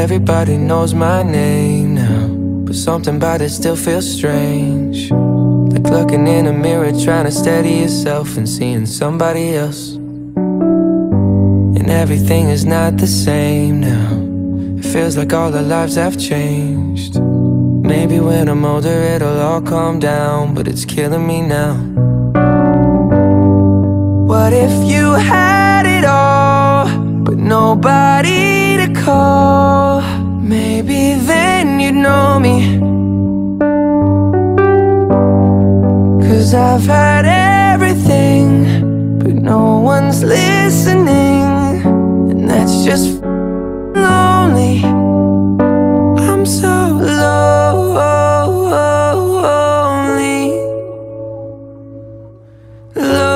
everybody knows my name now. But something about it still feels strange. Like looking in a mirror, trying to steady yourself and seeing somebody else. And everything is not the same now. It feels like all our lives have changed. Maybe when I'm older, it'll all calm down, but it's killing me now. What if you had nobody to call. Maybe then you'd know me. Cause I've had everything But no one's listening. And that's just lonely. I'm so lonely, lonely.